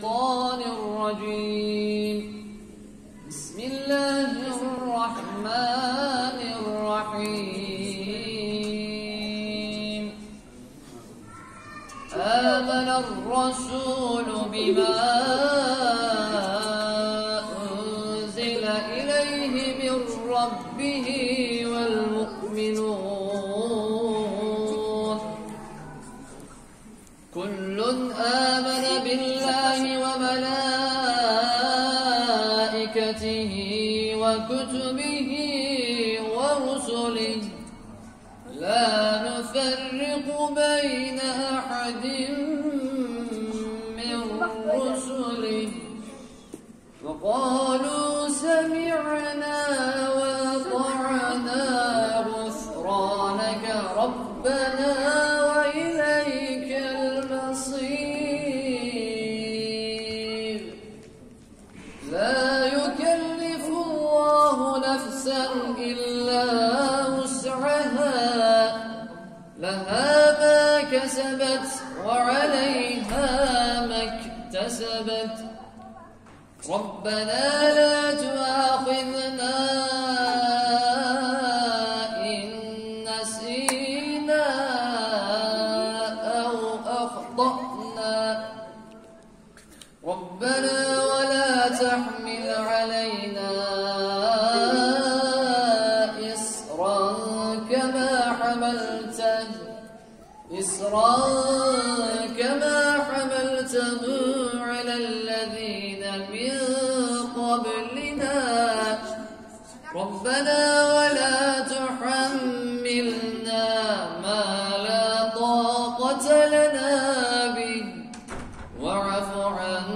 الشيطان الرجيم. بسم الله الرحمن الرحيم. آمن الرسول بما أنزل إليه من ربه والمؤمنون. كل آمن بالله وملائكته وكتبه ورسله لا نفرق بين أحد من رسله وقالوا سمعنا وأطعنا غفرانك ربنا لها ما كسبت وعليها ما اكتسبت. ربنا لا تؤاخذنا إن نسينا أو أخطأنا. ربنا ولا تحمل حملته إصرا كما حملته على الذين من قبلنا. ربنا ولا تحملنا ما لا طاقة لنا به. واعف عنا